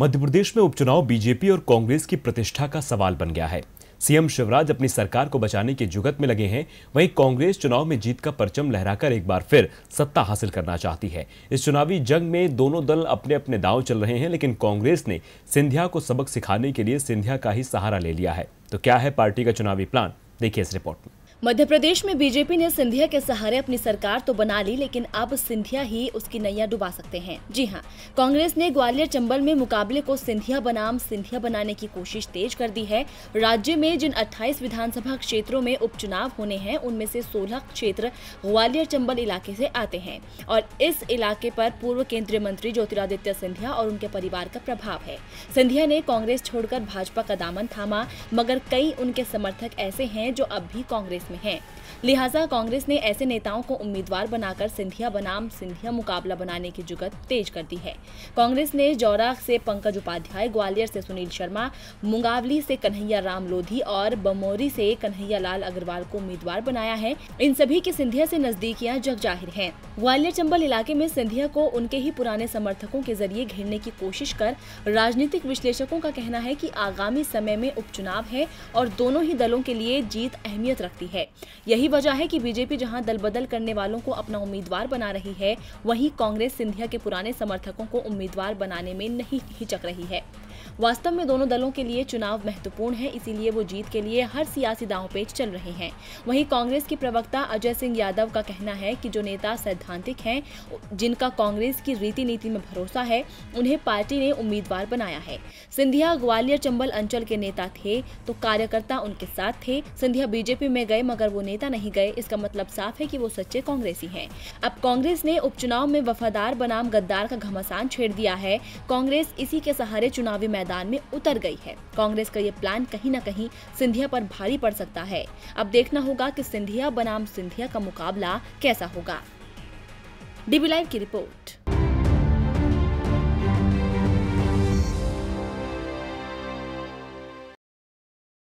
मध्य प्रदेश में उपचुनाव बीजेपी और कांग्रेस की प्रतिष्ठा का सवाल बन गया है। सीएम शिवराज अपनी सरकार को बचाने के जुगत में लगे हैं। वहीं कांग्रेस चुनाव में जीत का परचम लहराकर एक बार फिर सत्ता हासिल करना चाहती है। इस चुनावी जंग में दोनों दल अपने अपने दांव चल रहे हैं, लेकिन कांग्रेस ने सिंधिया को सबक सिखाने के लिए सिंधिया का ही सहारा ले लिया है। तो क्या है पार्टी का चुनावी प्लान? देखिए इस रिपोर्ट में। मध्य प्रदेश में बीजेपी ने सिंधिया के सहारे अपनी सरकार तो बना ली, लेकिन अब सिंधिया ही उसकी नैया डुबा सकते हैं। जी हाँ कांग्रेस ने ग्वालियर चंबल में मुकाबले को सिंधिया बनाम सिंधिया बनाने की कोशिश तेज कर दी है। राज्य में जिन 28 विधानसभा क्षेत्रों में उपचुनाव होने हैं, उनमें से 16 क्षेत्र ग्वालियर चंबल इलाके से आते हैं। और इस इलाके पर पूर्व केंद्रीय मंत्री ज्योतिरादित्य सिंधिया और उनके परिवार का प्रभाव है। सिंधिया ने कांग्रेस छोड़कर भाजपा का दामन थामा, मगर कई उनके समर्थक ऐसे हैं जो अब भी कांग्रेस में हैं। लिहाजा कांग्रेस ने ऐसे नेताओं को उम्मीदवार बनाकर सिंधिया बनाम, सिंधिया मुकाबला बनाने की जुगत तेज कर दी है। कांग्रेस ने जौरा से पंकज उपाध्याय, ग्वालियर से सुनील शर्मा, मुंगावली से कन्हैया राम लोधी और बमोरी से कन्हैया लाल अग्रवाल को उम्मीदवार बनाया है। इन सभी की सिंधिया से नजदीकियाँ जग ज़ाहिर है। ग्वालियर चंबल इलाके में सिंधिया को उनके ही पुराने समर्थकों के ज़रिए घेरने की कोशिश कर राजनीतिक विश्लेषकों का कहना है की आगामी समय में उपचुनाव है और दोनों ही दलों के लिए जीत अहमियत रखती है। यही वजह है कि बीजेपी जहाँ दल बदल करने वालों को अपना उम्मीदवार बना रही है, वहीं कांग्रेस सिंधिया के पुराने समर्थकों को उम्मीदवार बनाने में नहीं हिचक रही है। वास्तव में दोनों दलों के लिए चुनाव महत्वपूर्ण है, इसीलिए वो जीत के लिए हर सियासी दांव पेच चल रहे हैं। वहीं कांग्रेस की प्रवक्ता अजय सिंह यादव का कहना है कि जो नेता सैद्धांतिक हैं, जिनका कांग्रेस की रीति नीति में भरोसा है, उन्हें पार्टी ने उम्मीदवार बनाया है। सिंधिया, ग्वालियर, चंबल अंचल के नेता थे तो कार्यकर्ता उनके साथ थे। सिंधिया बीजेपी में गए, मगर वो नेता नहीं गए। इसका मतलब साफ़ है कि वो सच्चे कांग्रेसी हैं। अब कांग्रेस ने उपचुनाव में वफादार बनाम गद्दार का घमासान छेड़ दिया है। कांग्रेस इसी के सहारे चुनावी मैदान में उतर गई है। कांग्रेस का ये प्लान कहीं न कहीं सिंधिया पर भारी पड़ सकता है। अब देखना होगा कि सिंधिया बनाम सिंधिया का मुकाबला कैसा होगा। डीबी लाइव की रिपोर्ट।